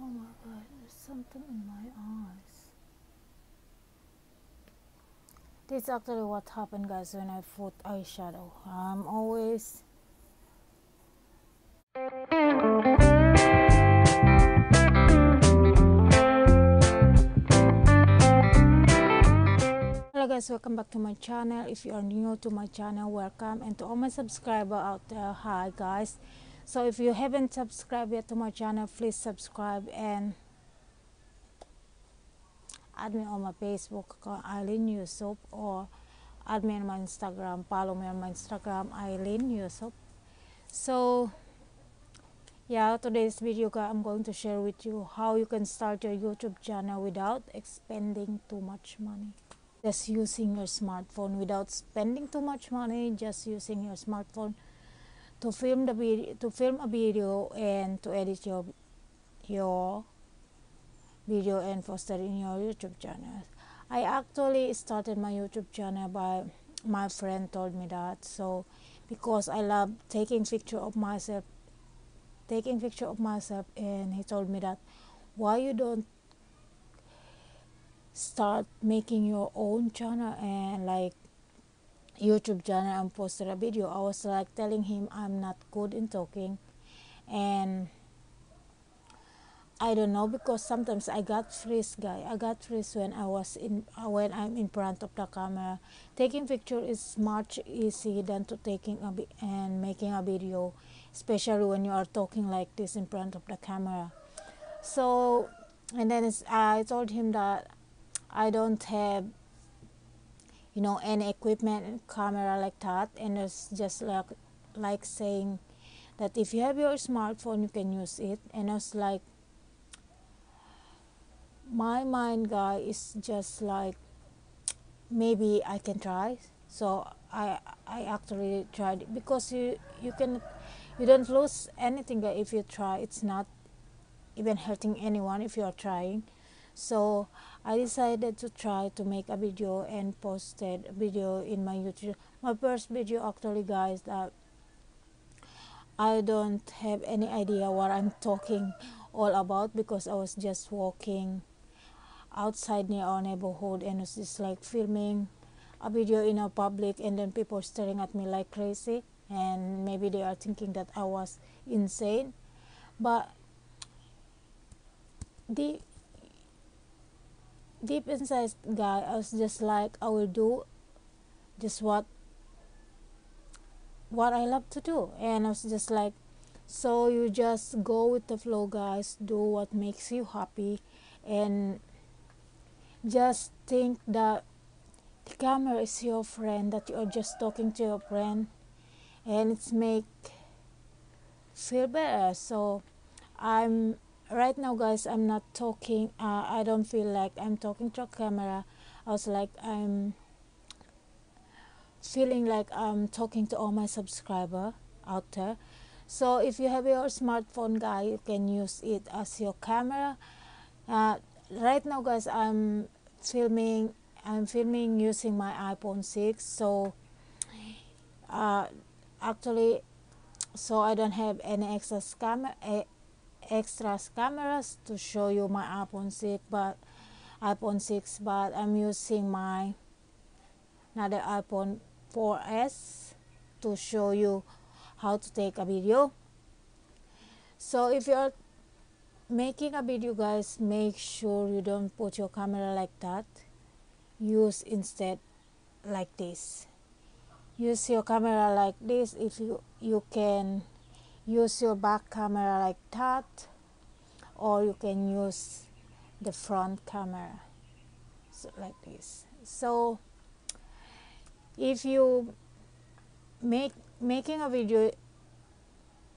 Oh my god, there's something in my eyes. This is actually what happened guys when I put eyeshadow. I'm always hello guys welcome back to my channel if you are new to my channel welcome and to all my subscriber out there hi guys so if you haven't subscribed yet to my channel please subscribe and add me on my facebook Aileene Yusuf or add me on my instagram follow me on my instagram Aileene Yusuf so yeah today's video i'm going to share with you how you can start your youtube channel without expending too much money. Just using your smartphone without spending too much money just using your smartphone to film the video to film a video and to edit your your video and post it in your youtube channel. I actually started my youtube channel by my friend told me that. So because i love taking picture of myself taking picture of myself and he told me that why you don't start making your own channel and like YouTube channel and posted a video. I was like telling him I'm not good in talking and I don't know because sometimes I got freeze guy. I got freeze when I was in when I'm in front of the camera. Taking picture is much easier than to taking a and making a video, especially when you are talking like this in front of the camera. So and then I told him that I don't have you know any equipment camera like that. And it's just like like saying that if you have your smartphone you can use it. And I was like my mind guy is just like maybe I can try. So I I actually tried it. Because you you can you don't lose anything if you try. It's not even hurting anyone if you are trying so I decided to try to make a video and posted a video in my YouTube my first video actually guys that I don't have any idea what I'm talking all about because I was just walking outside near our neighborhood and it's just like filming a video in a public and then people staring at me like crazy and maybe they are thinking that I was insane. But the deep inside guy i was just like i will do just what what i love to do. And i was just like so you just go with the flow guys. Do what makes you happy. And just think that the camera is your friend that you are just talking to your friend. And it's make feel better. So i'm right now guys i'm not talking uh, i don't feel like i'm talking to a camera. I was like i'm feeling like i'm talking to all my subscriber out there. So if you have your smartphone guy you can use it as your camera. Uh, right now guys i'm filming i'm filming using my iphone 6 so uh, actually so i don't have any extra camera eh, extra cameras to show you my iPhone 6 but iPhone 6 but I'm using my another iPhone 4s to show you how to take a video. So if you're making a video guys make sure you don't put your camera like that. Use instead like this. Use your camera like this if you you can use your back camera like that or you can use the front camera so like this. So if you make making a video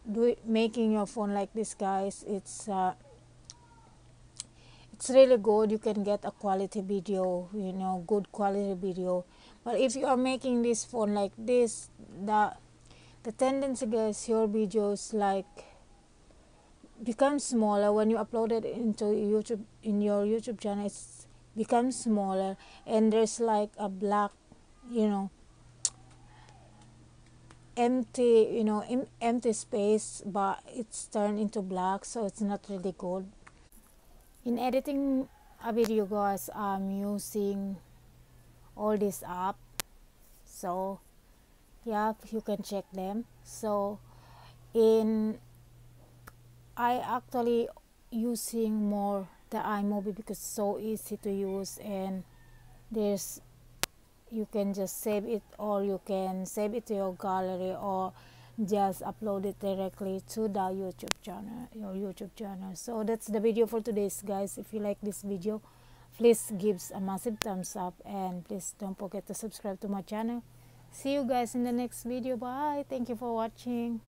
do making your phone like this guys it's uh, it's really good. You can get a quality video you know good quality video. But if you are making this phone like this the the tendency guys your videos like become smaller when you upload it into youtube in your youtube channel it's becomes smaller and there's like a black you know empty you know empty space but it's turned into black so it's not really good. In editing a video guys I'm using all this app so yeah you can check them. So in I actually using more the iMovie because so easy to use and there's you can just save it or you can save it to your gallery or just upload it directly to the youtube channel your youtube channel. So that's the video for today's guys. If you like this video please give a massive thumbs up and please don't forget to subscribe to my channel see you guys in the next video. Bye. Thank you for watching